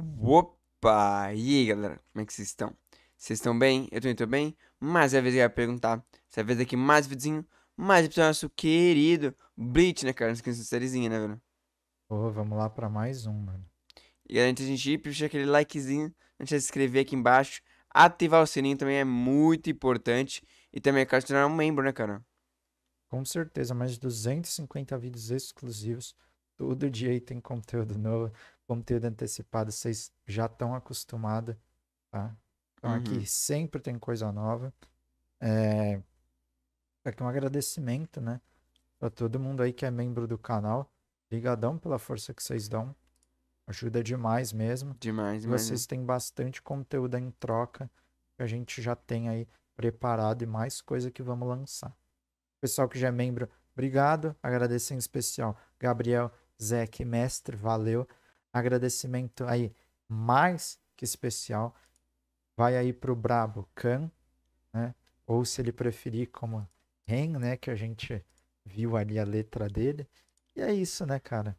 Opa! E aí, galera? Como é que vocês estão? Vocês estão bem? Eu também tô bem. Mas é vez eu ia perguntar. Essa vez aqui mais videozinho, mais episódio do nosso querido Bleach, né, cara? Não esqueça de sériezinha, né, velho? Pô, vamos lá pra mais um, mano. E galera, antes de a gente ir, deixa aquele likezinho, antes de se inscrever aqui embaixo. Ativar o sininho também é muito importante. E também é claro, se tornar um membro, né, cara? Com certeza, mais de 250 vídeos exclusivos. Todo dia aí tem conteúdo novo, conteúdo antecipado. Vocês já estão acostumados, tá? Então Uhum. aqui sempre tem coisa nova. É... Aqui um agradecimento, né? Pra todo mundo aí que é membro do canal. Obrigadão pela força que vocês dão. Ajuda demais mesmo. Demais, demais. vocês têm bastante conteúdo em troca que a gente já tem aí preparado e mais coisa que vamos lançar. Pessoal que já é membro, obrigado. Agradecer em especial Gabriel, Zeke, mestre, valeu. Agradecimento aí mais que especial vai aí pro Brabo Khan, né? Ou se ele preferir como Ren, né, que a gente viu ali a letra dele. E é isso, né, cara?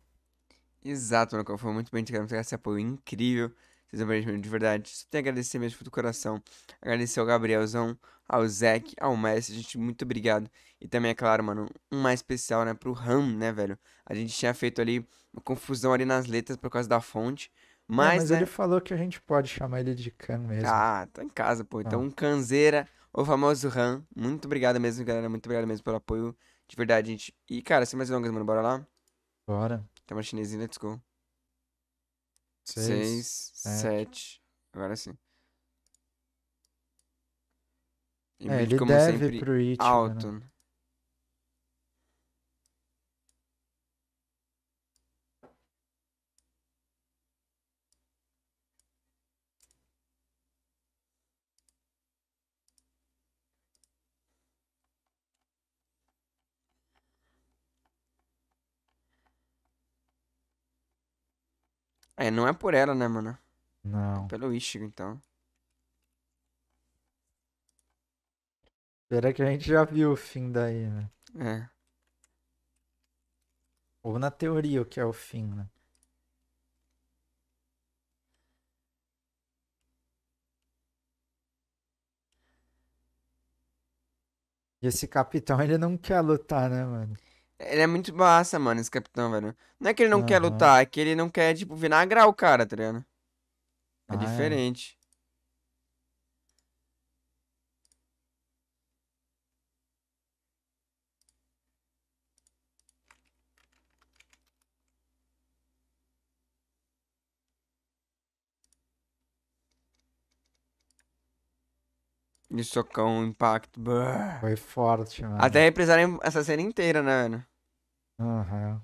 Exato, mano. Foi muito bem, queremos esse apoio incrível. Vocês mesmo de verdade. Só tenho a agradecer mesmo do coração. Agradecer ao Gabrielzão, ao Zeke, ao Messi, gente, muito obrigado. E também, é claro, mano, um mais especial, né, pro Ram, né, velho? A gente tinha feito ali uma confusão ali nas letras por causa da fonte. É, Mas, mas né? ele falou que a gente pode chamar ele de Khan mesmo. Ah, tá em casa, pô. Então, Ah. um Canzeira, o famoso Ram. Muito obrigado mesmo, galera. Muito obrigado mesmo pelo apoio. De verdade, gente. E, cara, sem mais delongas, mano, bora lá? Bora. Tem uma chinesinha, let's go. Seis. Seis, sete. sete. Agora sim. E É, ele como deve sempre, pro Ichigo, alto. né? É, não é por ela, né, mano? Não. Pelo Ichigo, então. Será que a gente já viu o fim daí, né? É. Ou na teoria o que é o fim, né? E esse capitão, ele não quer lutar, né, mano? Ele é muito massa, mano, esse capitão, velho. Não é que ele não quer Aham. lutar, é que ele não quer, tipo, vinagrar o cara, tá ligado? É Ah, é. diferente. E socão, impacto. bah. Foi forte, mano. Até represarem essa cena inteira, né, velho? Aham.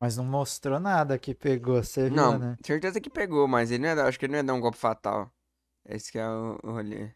Mas não mostrou nada que pegou, você viu, Não, né? certeza que pegou, mas ele não ia dar, acho que ele não ia dar um golpe fatal. Esse que é o, o rolê.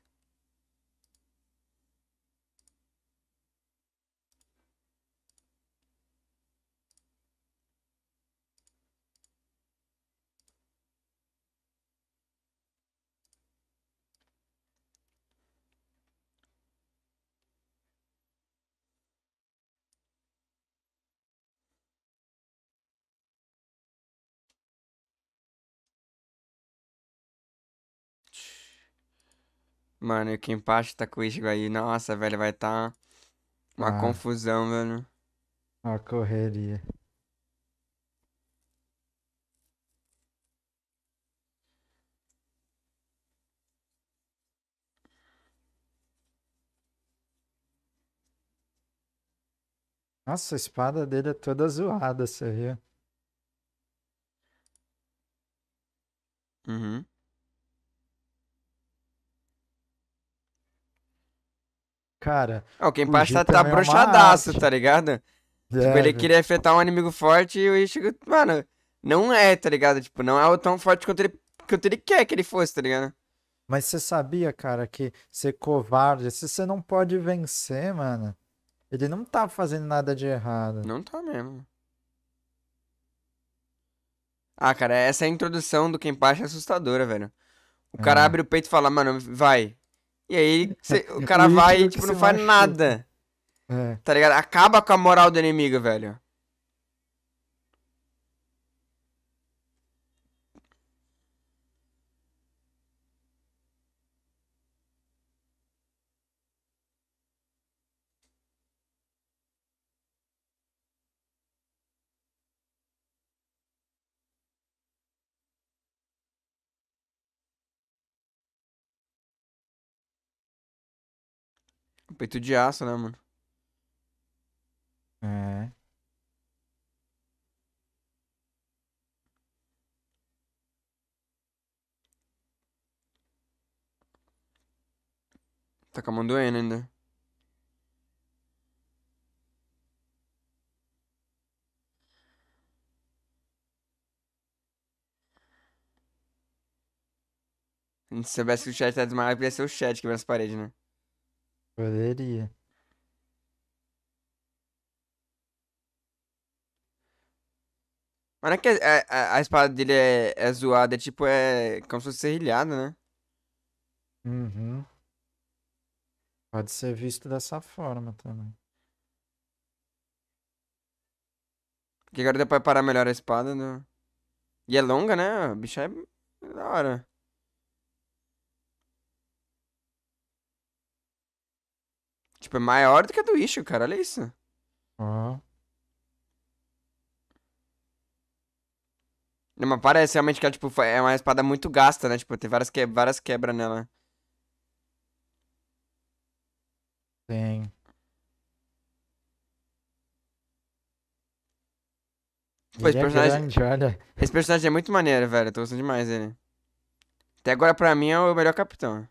Mano, e o Kenpachi tá com o Ichigo aí. Nossa, velho, vai tá uma Ah. confusão, velho. A correria. Nossa, a espada dele é toda zoada, você viu? Uhum. Cara, Ó, o Kenpachi tá, tá é tá ligado? Tipo, ele deve. queria afetar um inimigo forte e o Ichigo, mano, não é, tá ligado? Tipo, não é o tão forte quanto ele, quanto ele quer que ele fosse, tá ligado? Mas você sabia, cara, que ser covarde, se você não pode vencer, mano, ele não tá fazendo nada de errado. Não tá mesmo. Ah, cara, essa introdução do Kenpachi é assustadora, velho. O cara É. abre o peito e fala, mano, vai. E aí cê- o cara vai e tipo, não faz nada. É. Tá ligado? Acaba com a moral do inimigo, velho. Peito de aço, né, mano? É. Tá com a mão doendo ainda. Se soubesse que o chat tá desmaiado, podia ser o chat quebrando as paredes, né? Poderia. Mas não é que a, a- a espada dele é, é zoada, é tipo, é como se fosse serrilhada, né? Uhum. Pode ser visto dessa forma também. Porque agora deu pra parar melhor a espada. né? E é longa, né? A bicha é é da hora. Tipo, é maior do que a do Ishu, cara. Olha isso. Ó. Não, mas parece realmente que ela, tipo, é uma espada muito gasta, né? Tipo, tem várias, que... várias quebras nela. Tem. Pô, esse é personagem- grande. Esse personagem é muito maneiro, velho. Eu tô gostando demais dele. Até agora, pra mim, é o melhor capitão.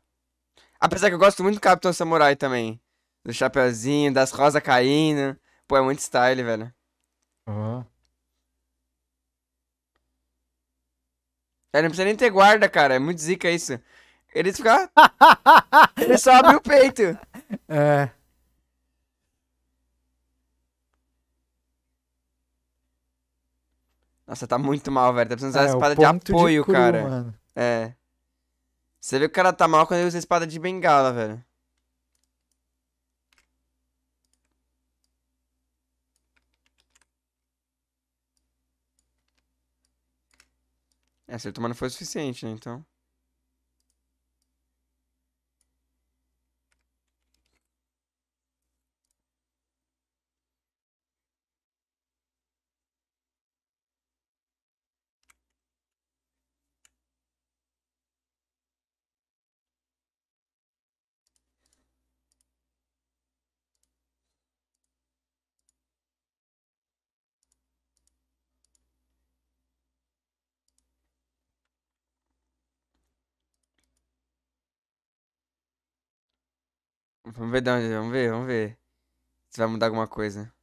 Apesar que eu gosto muito do Capitão Samurai também. Do chapeuzinho, das rosas caindo. Pô, é muito style, velho. Ó. Ele não precisa nem ter guarda, cara. É muito zica isso. Ele fica. Ele só abre o peito. É. Nossa, tá muito mal, velho. Tá precisando usar é, espada de apoio, cru, cara. mano. É. Você vê que o cara tá mal quando ele usa a espada de bengala, velho. É, acertou, não foi o suficiente, né? Então. Vamos ver de onde, vamos ver, vamos ver. Se vai mudar alguma coisa.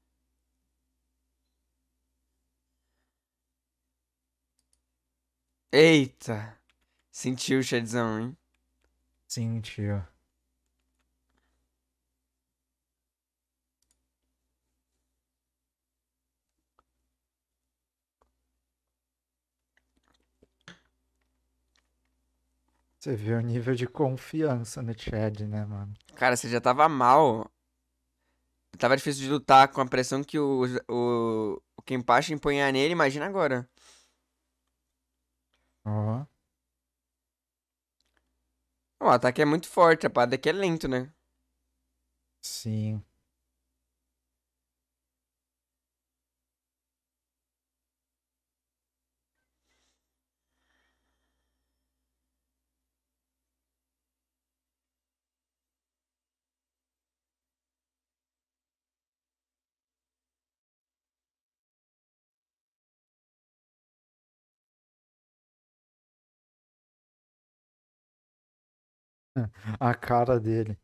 Eita! Sentiu o Shadzão, hein? Sentiu. Você vê o nível de confiança no Chad, né, mano? Cara, você já tava mal. Tava difícil de lutar com a pressão que o, o, o Kenpachi impunha nele, imagina agora. Ó. O ataque é muito forte, a parada aqui é lento, né? Sim. A cara dele.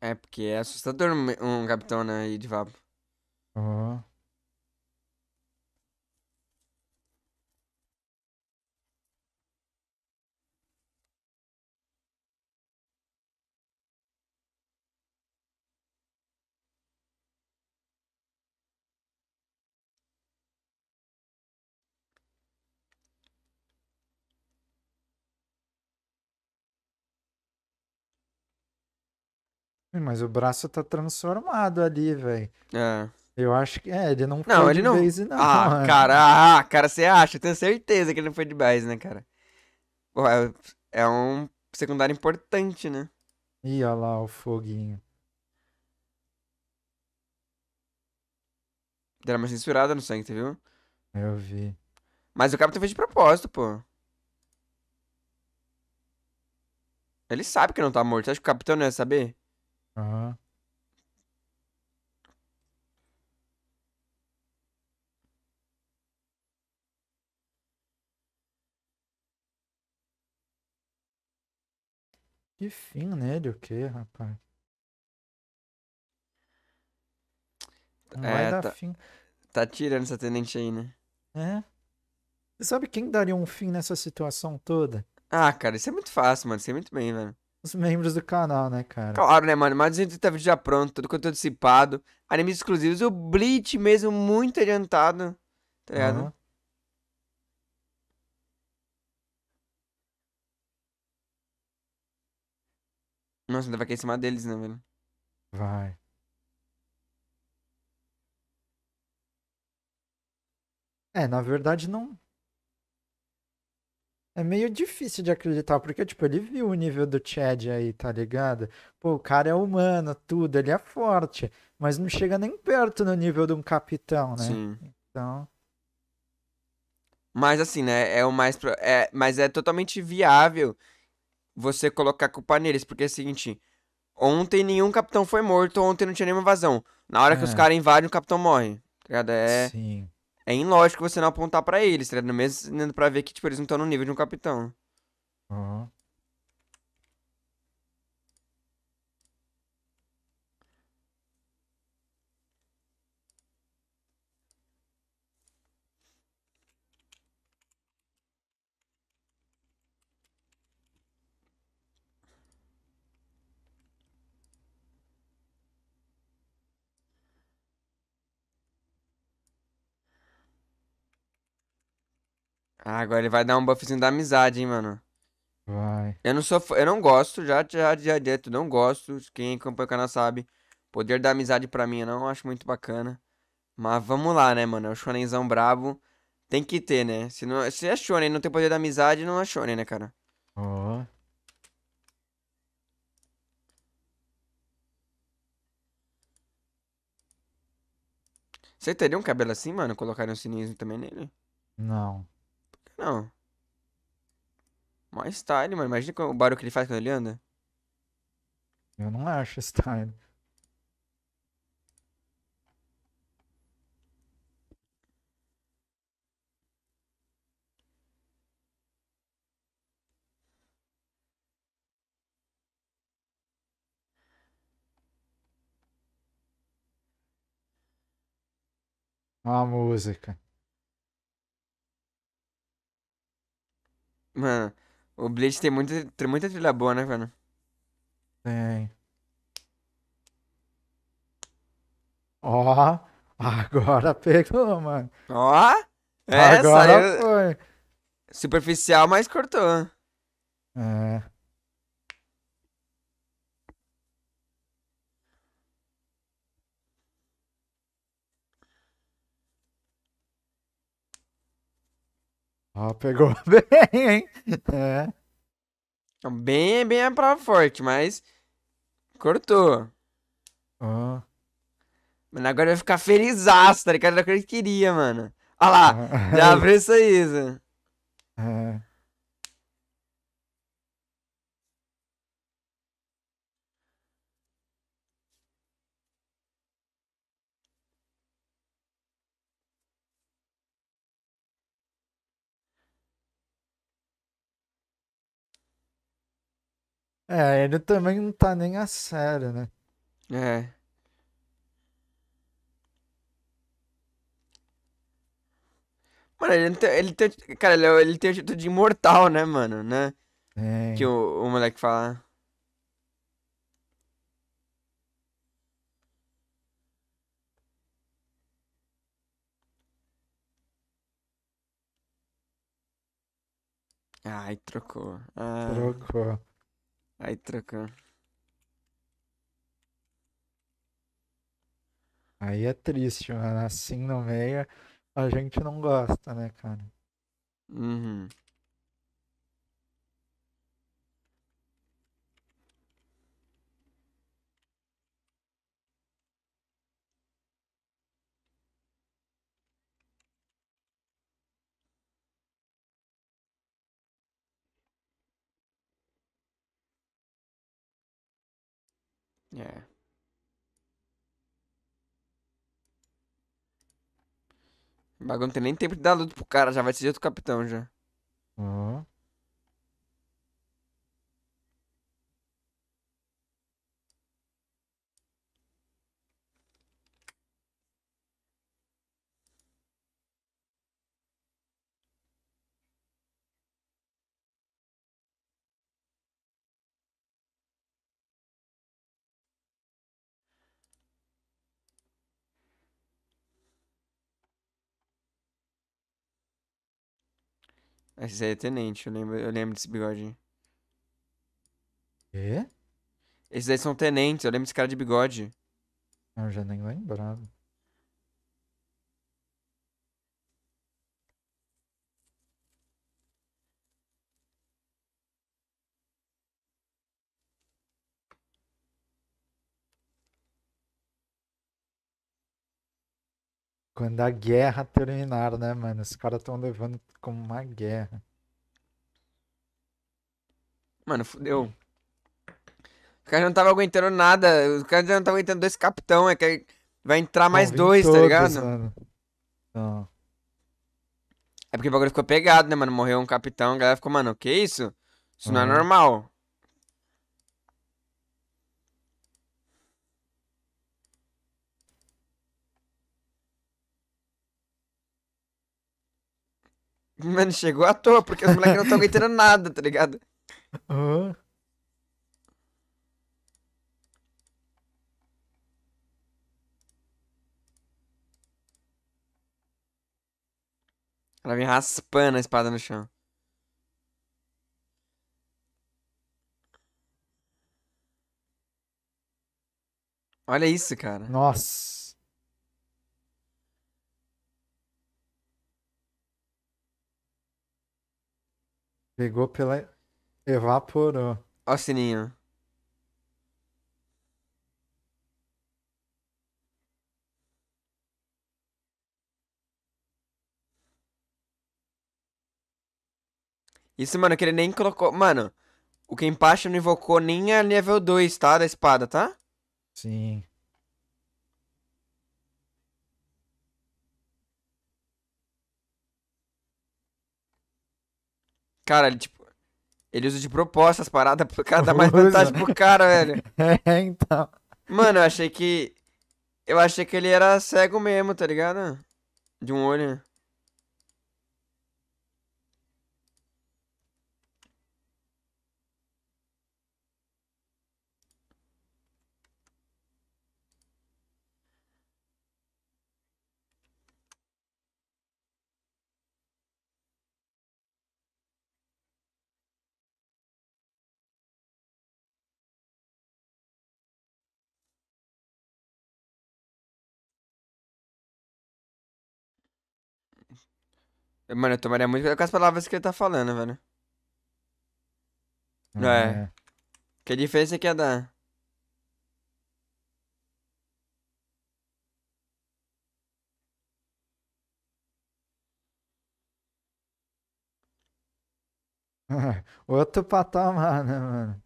É, porque é assustador um, um capitão, né, de vapo. Ó. Mas o braço tá transformado ali, velho. É. Eu acho que. É, ele não Não, foi ele de não. base, não, Ah, mano. cara, ah, cara, você acha? Eu tenho certeza que ele não foi de base, né, cara? Pô, é, é um secundário importante, né? Ih, olha lá o foguinho. Deram uma censurada no sangue, viu? Eu vi. Mas o Capitão fez de propósito, pô. Ele sabe que não tá morto. Você acha que o Capitão não ia saber? Aham. Que fim nele, o quê, rapaz? Não vai É, dar tá, fim. tá tirando essa tenente aí, né? É. Você sabe quem daria um fim nessa situação toda? Ah, cara, isso é muito fácil, mano. Sei muito bem, velho. Os membros do canal, né, cara? Claro, né, mano? Mais de 280 vídeos já pronto, todo conteúdo dissipado, animes exclusivos, o Bleach mesmo muito adiantado, tá ligado? Aham. Nossa, ainda vai cair em cima deles, né, velho? Vai. É, na verdade não. É meio difícil de acreditar, porque, tipo, ele viu o nível do Chad aí, tá ligado? Pô, o cara é humano, tudo, ele é forte, mas não chega nem perto no nível de um capitão, né? Sim. Então, Mas assim, né, é o mais... pro- É, mas é totalmente viável você colocar a culpa neles, porque é o seguinte... Ontem nenhum capitão foi morto, ontem não tinha nenhuma invasão. Na hora que os é, caras invadem, o capitão morre, tá ligado? É, sim. É ilógico você não apontar pra eles, tá ligado? Mesmo pra ver que, tipo, eles não estão no nível de um capitão. Ó. Ah, agora ele vai dar um buffzinho da amizade, hein, mano. Vai. Eu não sou, eu não gosto, já, já, já dito, não gosto. Quem acompanha o canal sabe. Poder da amizade pra mim eu não acho muito bacana. Mas vamos lá, né, mano? É o shonenzão brabo. Tem que ter, né? Se, não, se é shonen não tem poder da amizade, não é shonen, né, cara? Ó. Você teria um cabelo assim, mano? Colocaria um sininho também nele? Não. Não. Mó style, mano. Imagina o barulho que ele faz quando ele anda. Eu não acho style. A música. Mano, o Bleach tem muita, tem muita trilha boa, né, mano? Tem. Ó. Agora pegou, mano. Ó! É, Agora saiu foi. superficial, mas cortou. É. Ó, pegou bem, hein? É. Bem, bem a prova forte, mas cortou. Ó. Mano, agora vai ficar felizaço, tá ligado? Era o que ele queria, mano. Olha lá, já abriu isso aí, Zé. É. É, ele também não tá nem a sério, né? É. Mano, ele tem, ele tem, cara, ele, é- ele tem o título de imortal, né, mano, né? Que Tem. o, o moleque fala. Ai, trocou. Ah, Trocou. Aí trocando. Aí é triste, mano. Assim no meio a gente não gosta, né, cara? Uhum. É. O bagulho não tem nem tempo de dar luta pro cara, já vai ser outro capitão já. Ó. Esse aí é tenente, eu lembro, eu lembro desse bigode. Quê? Esses aí são tenentes, eu lembro desse cara de bigode. Eu já nem lembrava. Quando a guerra terminar, né, mano? Os caras estão levando como uma guerra. Mano, fudeu. Os caras não tava aguentando nada. Os caras já não estavam aguentando dois capitão. É que vai entrar mais dois, tá todos, ligado? mano. Então, É porque o bagulho ficou pegado, né, mano? Morreu um capitão, a galera ficou, mano, que isso? Isso não é Aham. normal. Mano, chegou à toa, porque os moleques não estão aguentando nada, tá ligado? Ó. Ela vem raspando a espada no chão. Olha isso, cara. Nossa. Pegou pela. Evaporou. Ó sininho. Isso, mano, que ele nem colocou. Mano, o Kenpachi não invocou nem a nível 2, tá? Da espada, tá? Sim. Cara, ele, tipo. Ele usa de propósito as paradas pro cara dar mais Usa. vantagem pro cara, velho. É, então. Mano, eu achei que. Eu achei que ele era cego mesmo, tá ligado? De um olho. Mano, eu tomaria muito cuidado com as palavras que ele tá falando, velho. É. Que diferença que ia dar? Outro patamar, né, mano?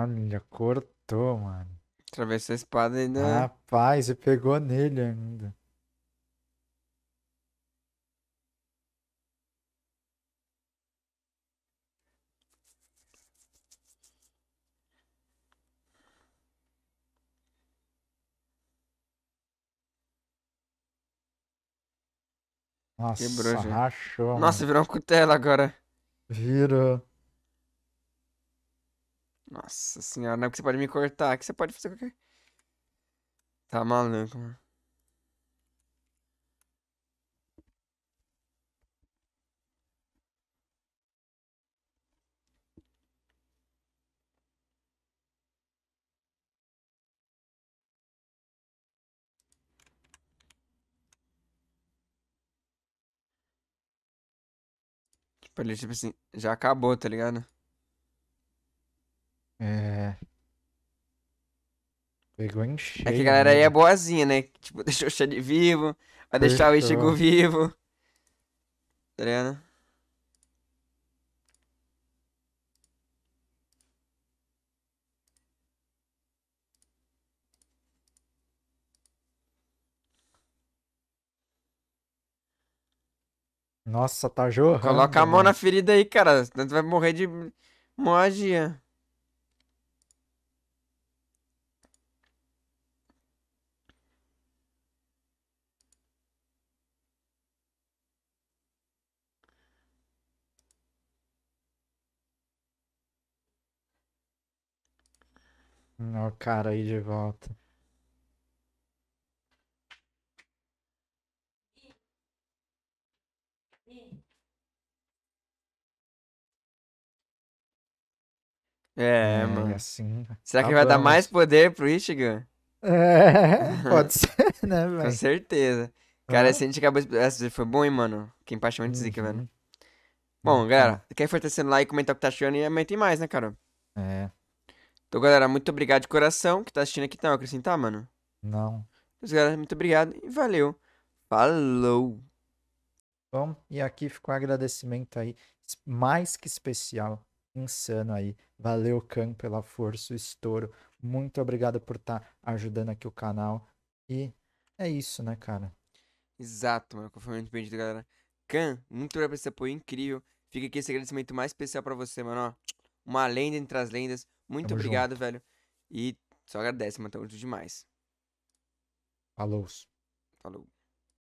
Olha, cortou, mano. Atravessou a espada ainda. Rapaz, e pegou nele ainda. Nossa, Quebrou já. rachou, Nossa, mano. virou uma cutela agora. Virou. Nossa senhora, não é porque você pode me cortar, que você pode fazer qualquer. Tá maluco, mano. Tipo, ele, tipo assim, já acabou, tá ligado? É. Pegou em É que cheio a galera aí é mesmo. boazinha, né? Tipo, deixou o Xande vivo, vai deixar o Ichigo Deixou. vivo. Tá ligado? Nossa, tá jorrando, Coloca a mão na ferida aí, cara. Senão tu vai morrer de hemorragia. Ó, o cara aí de volta. É, É, mano. assim. Será que ele vai dar mais poder pro Ichigo? É, pode ser, né, Com velho? certeza. Cara, Hã? esse a gente acabou. Essa foi bom, hein, mano? Que empate zica, velho. Uhum. Bom, galera, quer ir fortalecendo lá e comentar o que tá achando e amanhã tem mais, né, cara? É, Então, galera, muito obrigado de coração que tá assistindo aqui. Não, acrescentar, mano. não. Então, galera, muito obrigado e valeu. Falou! Bom, e aqui ficou um agradecimento aí, mais que especial, insano aí. Valeu, Khan, pela força, o estouro. Muito obrigado por estar ajudando aqui o canal. E é isso, né, cara? Exato, mano. Conforme perdido, galera. Khan, muito obrigado por esse apoio incrível. Fica aqui esse agradecimento mais especial pra você, mano. Ó, uma lenda entre as lendas. Muito Tamo obrigado, velho. E só agradece, mano. Tamo junto demais. Falou. Falou.